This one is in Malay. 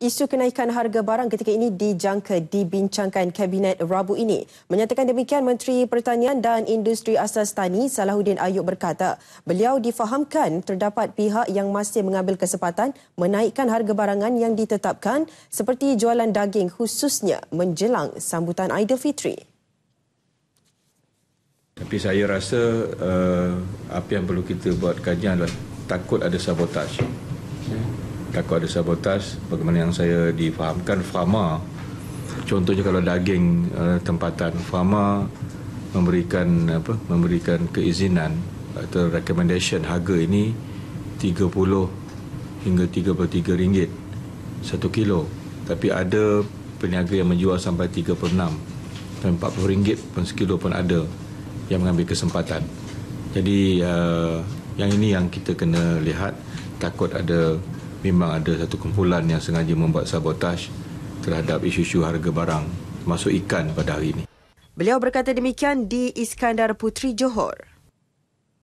Isu kenaikan harga barang ketika ini dijangka dibincangkan Kabinet Rabu ini. Menyatakan demikian Menteri Pertanian dan Industri Asas Tani Salahuddin Ayub berkata, beliau difahamkan terdapat pihak yang masih mengambil kesempatan menaikkan harga barangan yang ditetapkan seperti jualan daging khususnya menjelang sambutan Aidilfitri. Tapi saya rasa uh, apa yang perlu kita buat kajian adalah takut ada sabotaj takut ada sabotaj bagaimana yang saya difahamkan Fama contohnya kalau daging uh, tempatan Fama memberikan apa memberikan keizinan atau recommendation harga ini 30 hingga 33 ringgit satu kilo. Tapi ada peniaga yang menjual sampai 36 dan 40 ringgit pun sekilo pun ada yang mengambil kesempatan. Jadi uh, yang ini yang kita kena lihat takut ada memang ada satu kumpulan yang sengaja membuat sabotaj terhadap isu-isu harga barang masuk ikan pada hari ini. Beliau berkata demikian di Iskandar Putri Johor.